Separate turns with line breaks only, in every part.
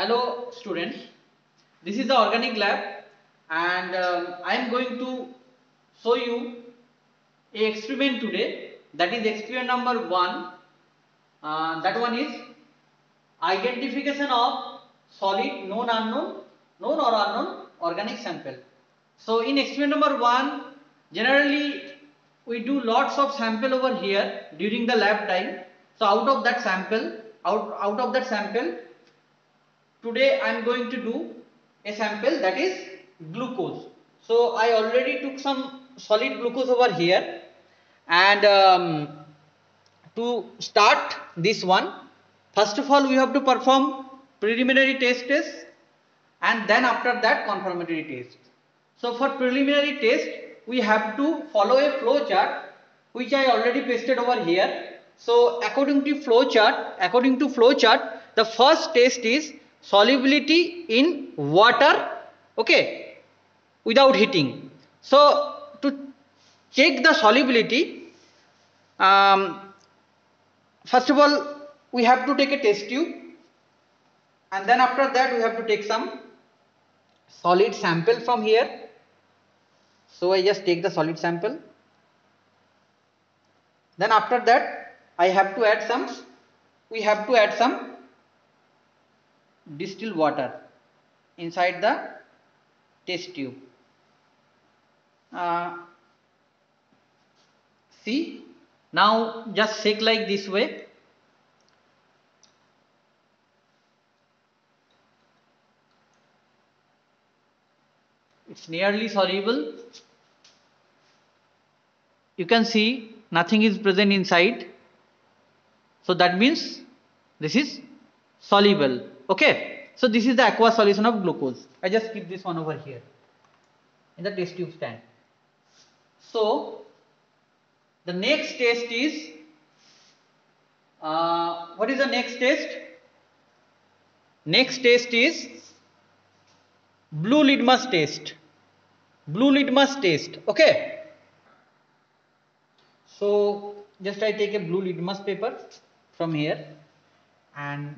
Hello students, this is the organic lab and um, I am going to show you a experiment today that is experiment number 1 uh, that one is identification of solid known unknown known or unknown organic sample. So in experiment number 1 generally we do lots of sample over here during the lab time. So out of that sample out, out of that sample today I am going to do a sample that is glucose. So I already took some solid glucose over here and um, to start this one first of all we have to perform preliminary test test and then after that confirmatory test. So for preliminary test we have to follow a flow chart which I already pasted over here. So according to flow chart according to flow chart the first test is solubility in water okay without heating. So to check the solubility um, first of all we have to take a test tube and then after that we have to take some solid sample from here. So I just take the solid sample. Then after that I have to add some we have to add some distilled water inside the test tube. Uh, see now just shake like this way. It's nearly soluble. You can see nothing is present inside. So that means this is soluble okay so this is the aqueous solution of glucose. I just keep this one over here in the test tube stand. So the next test is uh, what is the next test? Next test is blue litmus test. Blue litmus test okay. So just i take a blue litmus paper from here and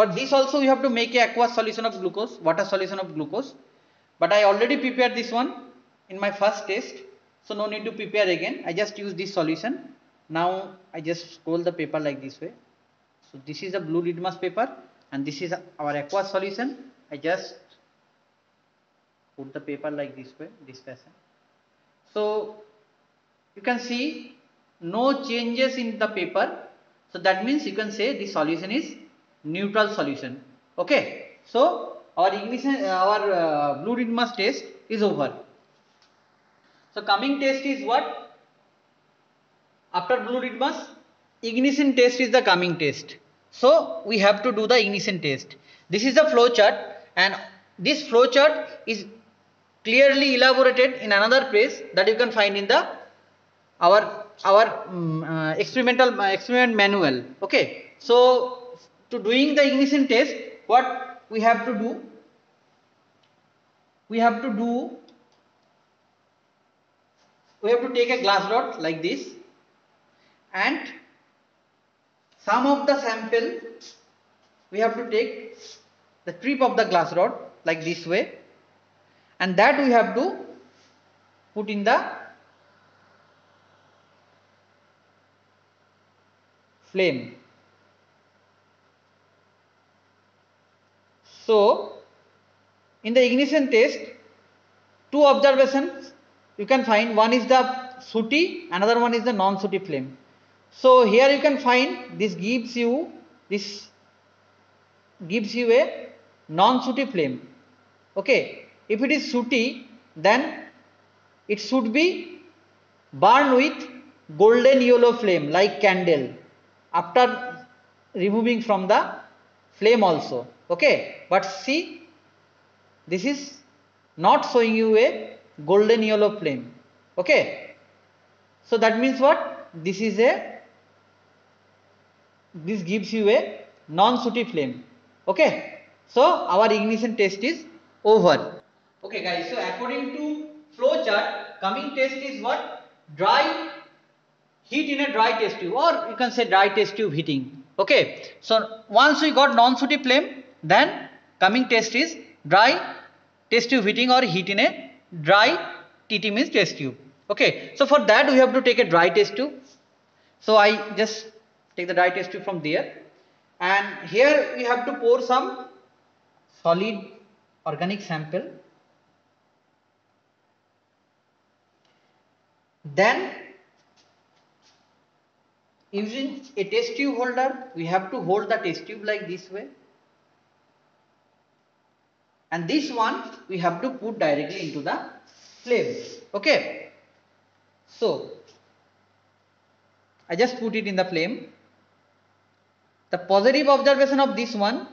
for this also you have to make a aqueous solution of glucose, water solution of glucose. But I already prepared this one in my first test. So no need to prepare again. I just use this solution. Now I just roll the paper like this way. So this is a blue litmus paper and this is our aqueous solution. I just put the paper like this way, this fashion. So you can see no changes in the paper. So that means you can say the solution is neutral solution. Okay. So our ignition our uh, blue litmus test is over. So coming test is what? After blue litmus ignition test is the coming test. So we have to do the ignition test. This is the flow chart and this flow chart is clearly elaborated in another place that you can find in the our our um, uh, experimental uh, experiment manual. Okay. So to doing the ignition test what we have to do? We have to do we have to take a glass rod like this and some of the sample we have to take the tip of the glass rod like this way and that we have to put in the flame So, in the ignition test, two observations you can find one is the sooty, another one is the non-sooty flame. So, here you can find this gives you this gives you a non-sooty flame. Okay, if it is sooty, then it should be burned with golden yellow flame like candle after removing from the flame also. Okay? But see this is not showing you a golden yellow flame. Okay? So that means what? This is a this gives you a non-sooty flame. Okay? So our ignition test is over. Okay guys. So according to flow chart coming test is what? Dry heat in a dry test tube or you can say dry test tube heating okay so once we got non-sooty flame then coming test is dry test tube heating or heat in a dry TT means test tube. Okay, so for that we have to take a dry test tube. So I just take the dry test tube from there and here we have to pour some solid organic sample. Then using a test tube holder we have to hold the test tube like this way. And this one we have to put directly into the flame. Okay. So I just put it in the flame. The positive observation of this one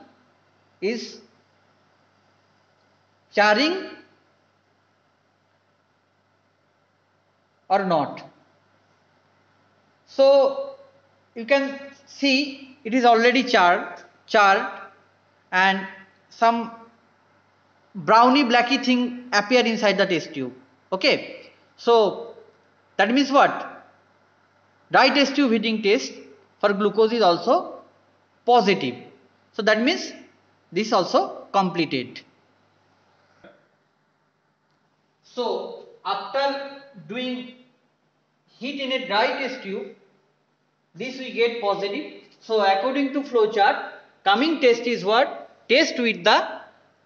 is charring or not. So you can see it is already charred charred and some browny blacky thing appear inside the test tube. Okay? So that means what? Dry test tube heating test for glucose is also positive. So that means this also completed. So after doing heat in a dry test tube this we get positive so according to flow chart coming test is what test with the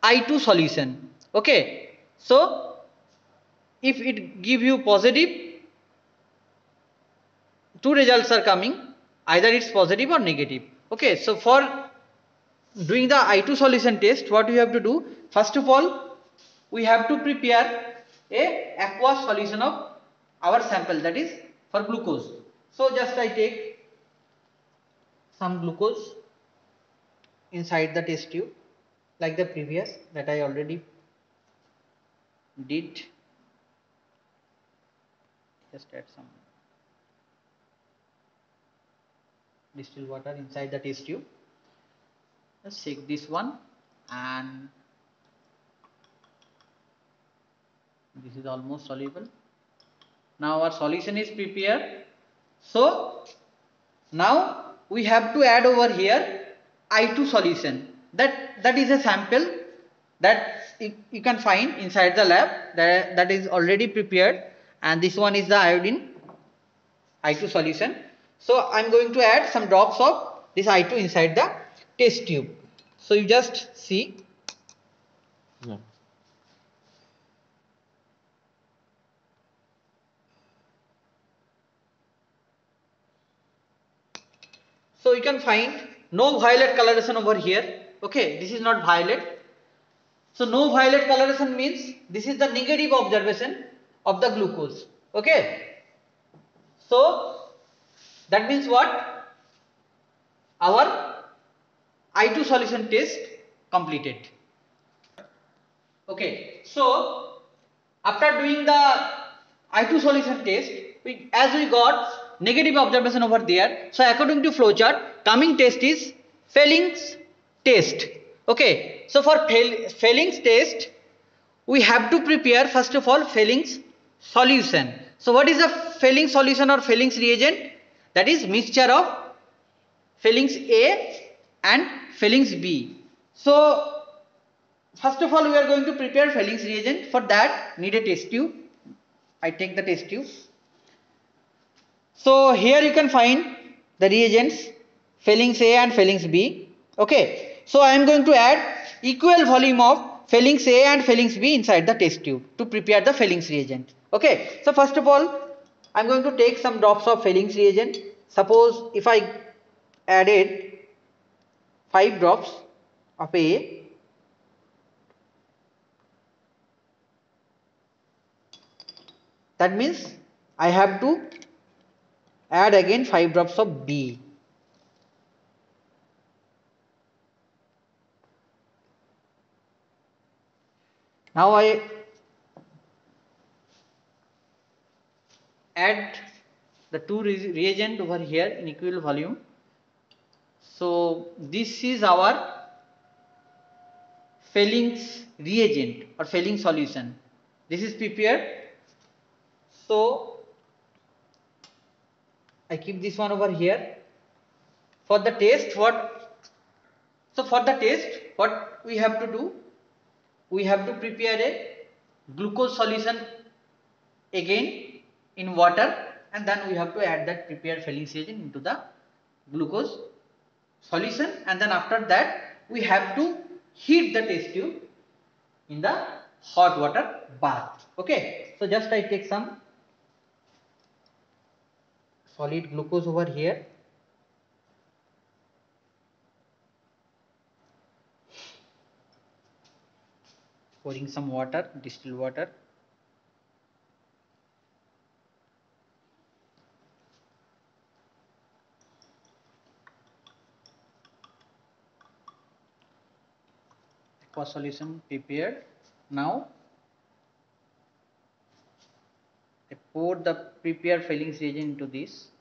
I2 solution. Okay. So, if it give you positive, two results are coming, either it's positive or negative. Okay. So, for doing the I2 solution test, what we have to do? First of all, we have to prepare a aqueous solution of our sample that is for glucose. So, just I take some glucose inside the test tube like the previous that I already did. Just add some distilled water inside the test tube. Just shake this one and this is almost soluble. Now our solution is prepared. So now we have to add over here I2 solution that that is a sample that you can find inside the lab that, that is already prepared and this one is the iodine I2 solution. So I am going to add some drops of this I2 inside the test tube. So you just see. Yeah. So you can find no violet coloration over here. Okay this is not violet. So no violet coloration means this is the negative observation of the glucose. Okay. So that means what? Our I2 solution test completed. Okay. So after doing the I2 solution test we, as we got negative observation over there. So according to flowchart coming test is Fehling test. Okay. So for Fehling's test we have to prepare first of all Fehling's solution. So what is a Fehling solution or Fehling's reagent? That is mixture of Fehling's A and Fehling's B. So first of all we are going to prepare Fehling's reagent. For that need a test tube. I take the test tube so here you can find the reagents Fehling's A and Fehling's B okay so I am going to add equal volume of Fehling's A and Fehling's B inside the test tube to prepare the Fehling's reagent. Okay. So first of all, I am going to take some drops of Fehling's reagent. Suppose if I added 5 drops of A that means I have to add again 5 drops of B. Now I add the two reagent over here in equal volume. So this is our Fehling's reagent or Fehling solution. This is prepared. So I keep this one over here. For the test what So for the test, what we have to do? We have to prepare a glucose solution again in water and then we have to add that prepared Fehling's reagent into the glucose solution and then after that we have to heat the test tube in the hot water bath okay so just I take some solid glucose over here pouring some water distilled water aqua solution prepared now I pour the prepared Fehling's reagent into this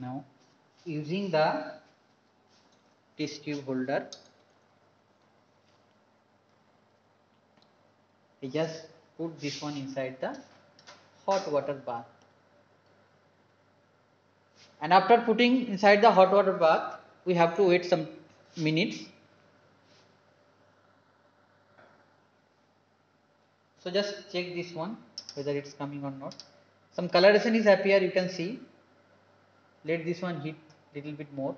now using the test tube holder I just put this one inside the hot water bath. And after putting inside the hot water bath we have to wait some minutes. So just check this one whether it's coming or not. Some coloration is appear you can see let this one heat little bit more.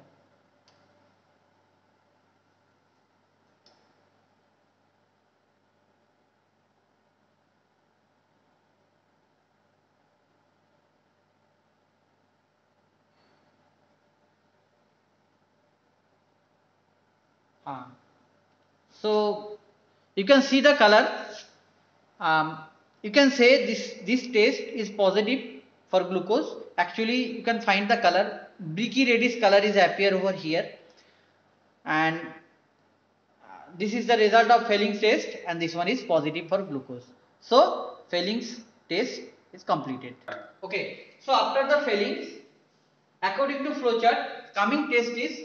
Uh, so you can see the color. Um, you can say this this test is positive for glucose. Actually, you can find the color. Bricky reddish color is appear over here, and uh, this is the result of Fehling's test, and this one is positive for glucose. So Fehling's test is completed. Okay. So after the Fehling's, according to flowchart, coming test is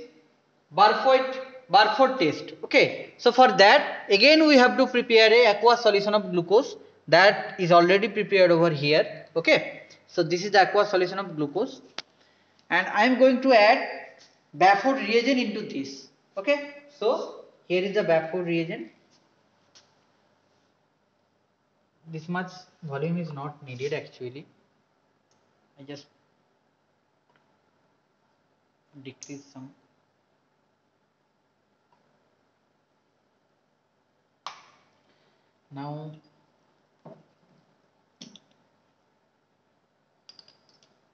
Barfoed Barfoed test. Okay. So for that again we have to prepare a aqueous solution of glucose that is already prepared over here. Okay. So this is the aqueous solution of glucose and I am going to add Barfoed reagent into this. Okay. So here is the Barfoed reagent. This much volume is not needed actually. I just decrease some now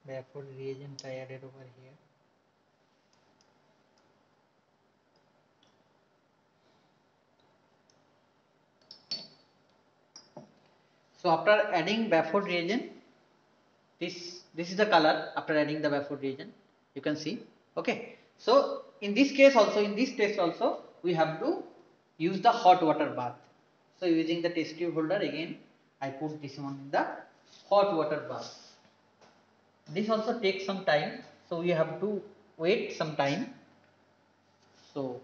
Barfoed reagent I added over here. So after adding Barfoed reagent this this is the color after adding the Barfoed reagent. You can see. Okay. So in this case also in this test also we have to use the hot water bath. So using the test tube holder again I put this one in the hot water bath. This also takes some time so we have to wait some time. So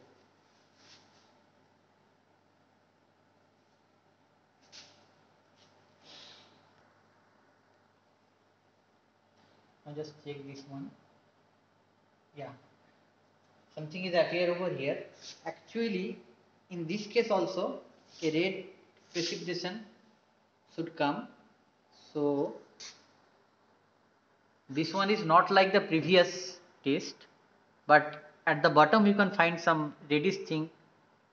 I just check this one. Yeah, something is appear over here. Actually, in this case also a red precipitation should come so this one is not like the previous test but at the bottom you can find some reddish thing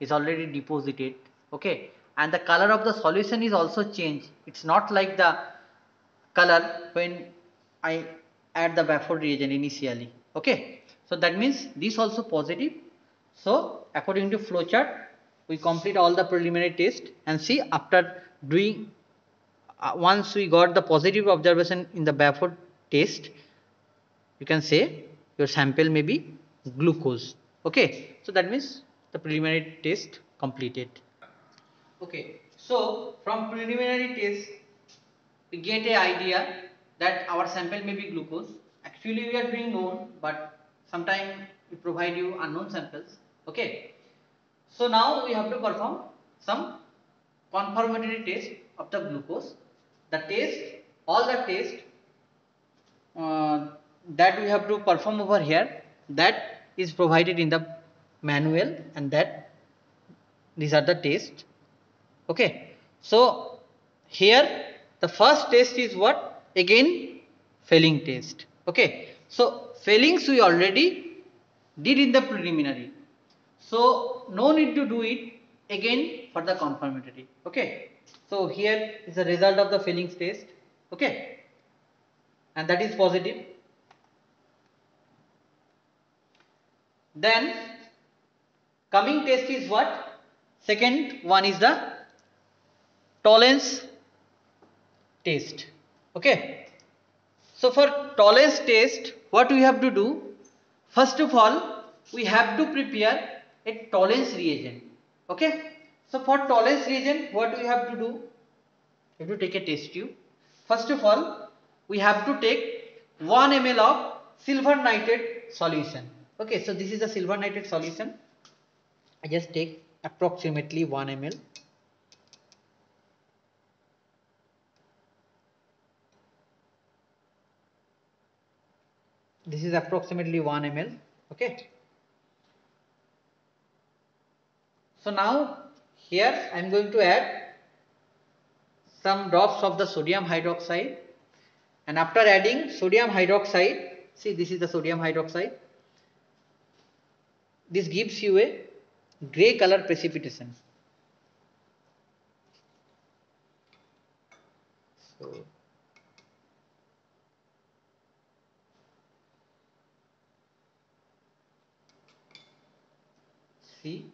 is already deposited okay? And the color of the solution is also changed. It's not like the color when I add the Barfoed reagent initially okay? So that means this also positive. So according to flowchart we complete all the preliminary test and see after doing uh, once we got the positive observation in the Barfoed test you can say your sample may be glucose. Okay? So that means the preliminary test completed. Okay? So from preliminary test we get a idea that our sample may be glucose. Actually we are doing known but sometimes we provide you unknown samples. Okay? So now we have to perform some confirmatory test of the glucose. The test, all the test uh, that we have to perform over here. That is provided in the manual and that these are the tests okay. So here the first test is what? Again Fehling test. Okay. So Fehling's we already did in the preliminary. So no need to do it again for the confirmatory okay. So here is the result of the Fehling's test. Okay and that is positive. Then coming test is what? Second one is the Tollens test. Okay. So for Tollens test what we have to do? First of all we have to prepare a Tollens reagent. Okay. So for Tollens reagent what we have to do? We have to take a test tube. First of all we have to take 1 ml of silver nitrate solution. Okay so this is the silver nitrate solution. I just take approximately 1 ml. This is approximately 1 ml okay? So now here I am going to add some drops of the sodium hydroxide and after adding sodium hydroxide see this is the sodium hydroxide. This gives you a gray color precipitation. So see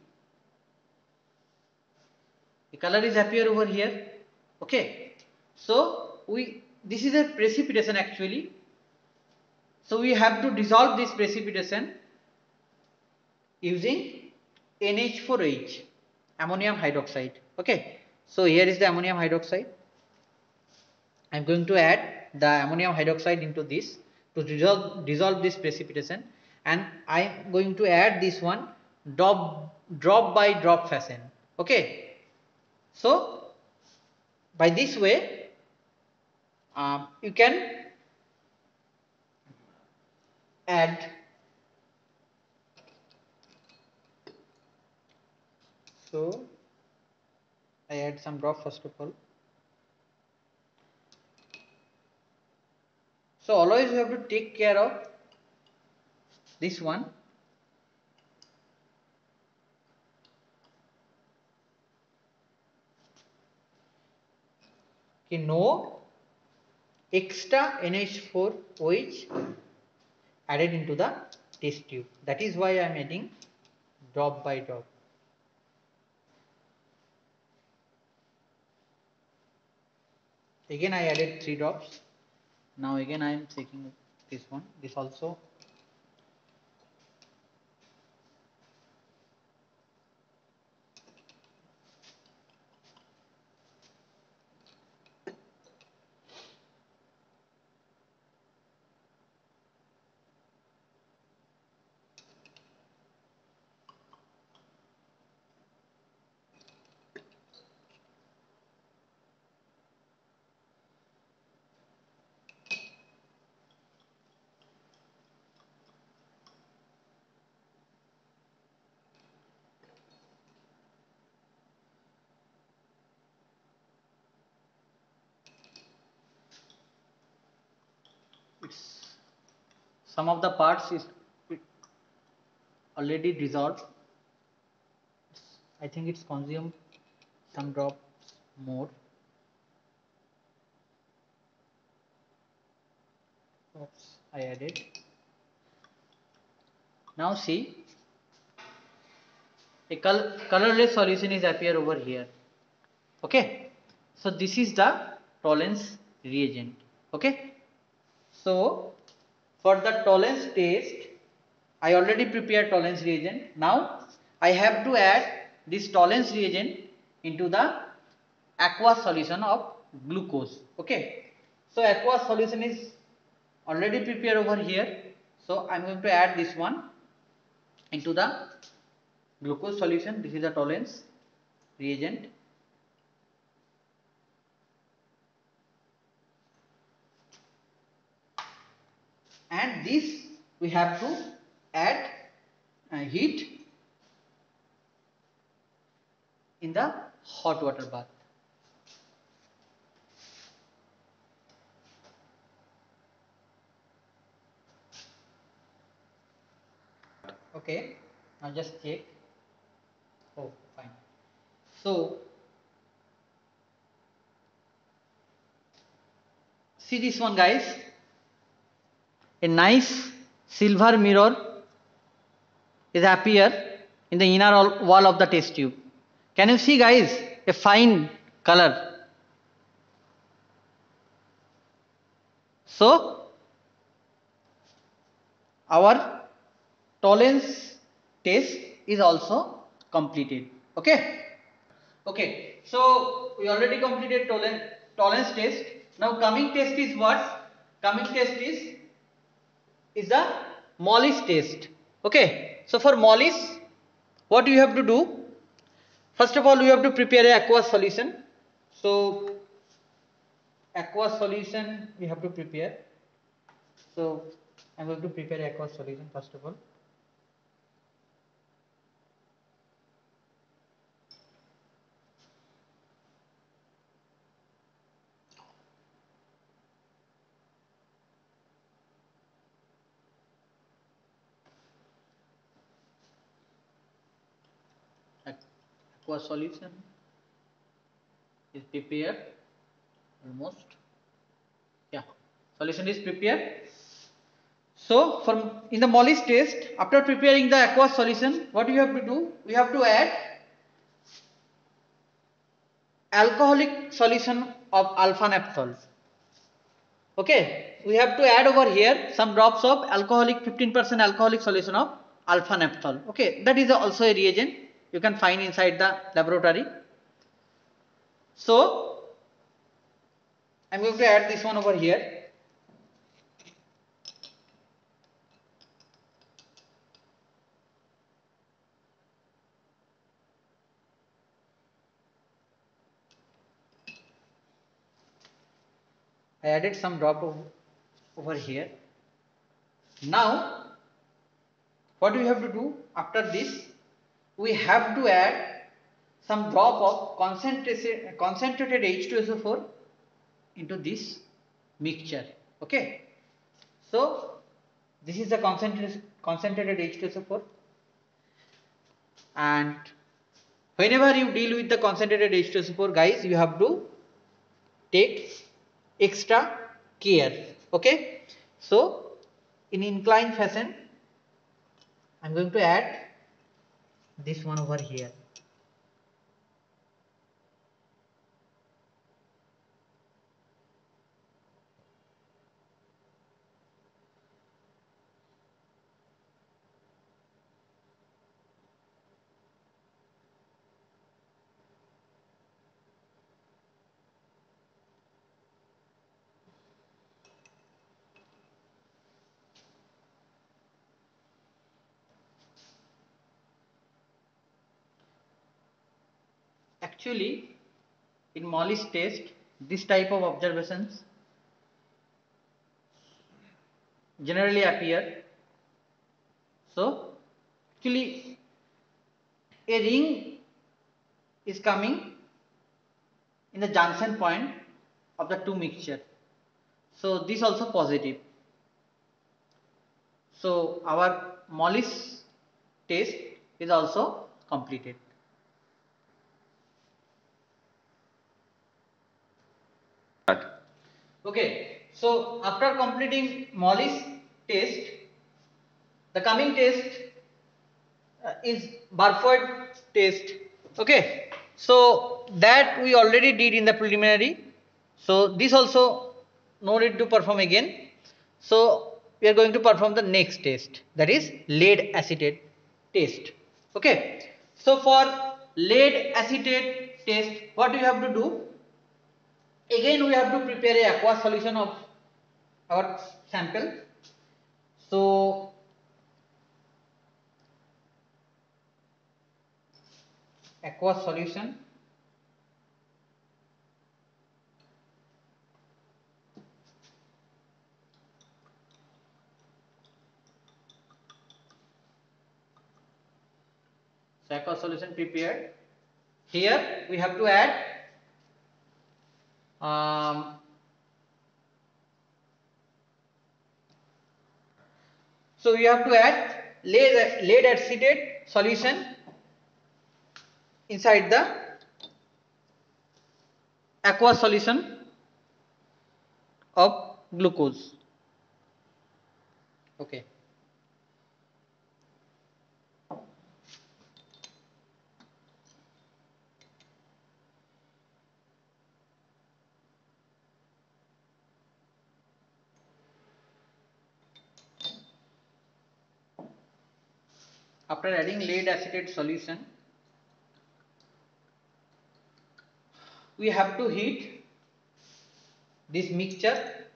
the color is appear over here. Okay. So we this is a precipitation actually. So we have to dissolve this precipitation using NH4OH ammonium hydroxide. Okay. So here is the ammonium hydroxide. I am going to add the ammonium hydroxide into this to dissolve, dissolve this precipitation. And I am going to add this one drop drop by drop fashion. Okay. So by this way uh, you can add so I add some drop first of all. So always you have to take care of this one. कि no extra NH4OH added into the test tube. That is why I am adding drop by drop. Again I added 3 drops. Now again I am taking this one. This also it's some of the parts is already dissolved. I think it's consumed some drops more. Oops, I added. Now see a col colorless solution is appear over here. Okay? So this is the Tollens reagent. Okay? So for the Tollens test, I already prepared Tollens reagent. Now I have to add this Tollens reagent into the aqueous solution of glucose. Okay. So aqueous solution is already prepared over here. So I am going to add this one into the glucose solution. This is the Tollens reagent. And this we have to add uh, heat in the hot water bath. Okay, now just check. Oh, fine. So, see this one guys. A nice silver mirror is appear in the inner wall of the test tube. Can you see guys a fine color? So our Tollens test is also completed. Okay. Okay. So we already completed Tollens, Tollens test. Now coming test is what? Coming test is is the Molisch test. Okay. So for Molisch, what you have to do? First of all, we have to prepare a aqueous solution. So aqueous solution we have to prepare. So I am going to prepare aqueous solution first of all. Aqueous solution is prepared. Almost. Yeah. Solution is prepared. So from in the Molisch test after preparing the aqueous solution what you have to do? We have to add alcoholic solution of alpha naphthol okay. We have to add over here some drops of alcoholic 15% alcoholic solution of alpha naphthol okay. That is also a reagent you can find inside the laboratory. So, I am going to add this one over here. I added some drop of over here. Now, what do you have to do after this? We have to add some drop of concentrated, concentrated H2SO4 into this mixture. Okay. So, this is the concentrated, concentrated H2SO4 and whenever you deal with the concentrated H2SO4 guys you have to take extra care. Okay. So, in inclined fashion I am going to add this one over here Actually, in Molisch test, this type of observations generally appear. So, actually, a ring is coming in the junction point of the two mixture. So, this also positive. So, our Molisch test is also completed. Okay, so after completing Molisch test, the coming test uh, is Barfoed test. Okay, so that we already did in the preliminary. So this also no need to perform again. So we are going to perform the next test that is lead acetate test. Okay, so for lead acetate test, what you have to do? again we have to prepare a aqua solution of our sample. So aqua solution. So aqua solution prepared. Here we have to add um, so we have to add lead, lead acetate solution inside the aqueous solution of glucose. Okay. After adding lead acetate solution, we have to heat this mixture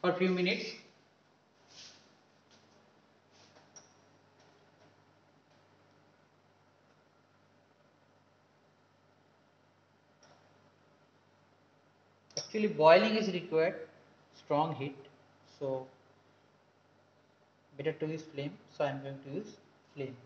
for few minutes. Actually boiling is required strong heat. So better to use flame so i am going to use flame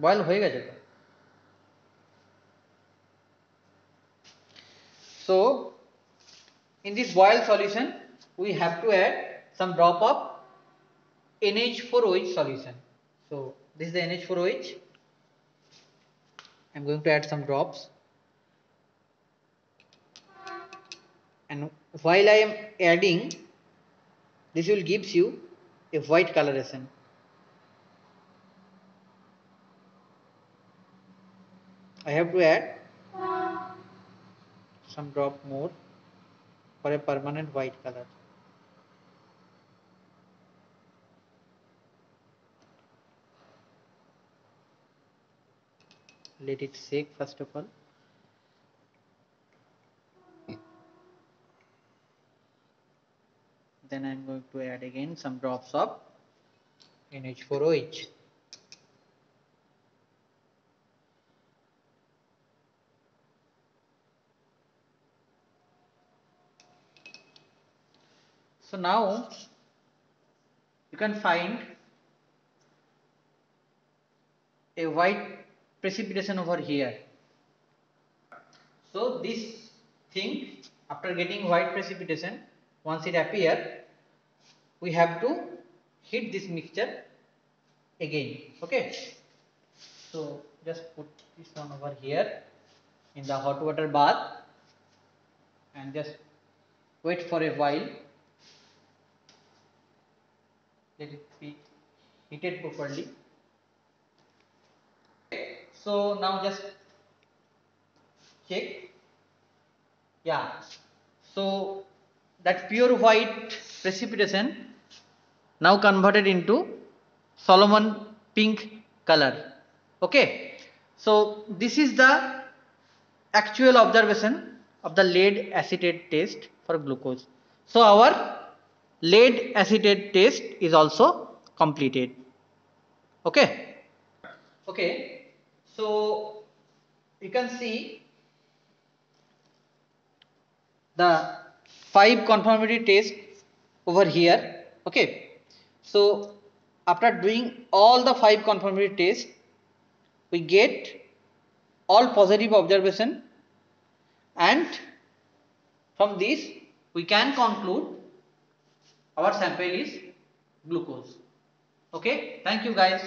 boil होएगा जगह in this boiled solution, we have to add some drop of NH4OH solution. So, this is the NH4OH. I am going to add some drops. And while I am adding, this will gives you a white coloration. I have to add some drop more for a permanent white color. Let it shake first of all. Then I am going to add again some drops of NH4OH. So now you can find a white precipitation over here. So this thing after getting white precipitation once it appear we have to heat this mixture again okay so just put this one over here in the hot water bath and just wait for a while let it be heated properly. So now just check. Yeah. So that pure white precipitation now converted into salmon pink color. Okay. So this is the actual observation of the lead acetate test for glucose. So our lead acetate test is also completed. Okay? Okay. So you can see the five conformity tests over here. Okay? So after doing all the five conformity tests we get all positive observation and from this we can conclude our sample is glucose. Okay? Thank you guys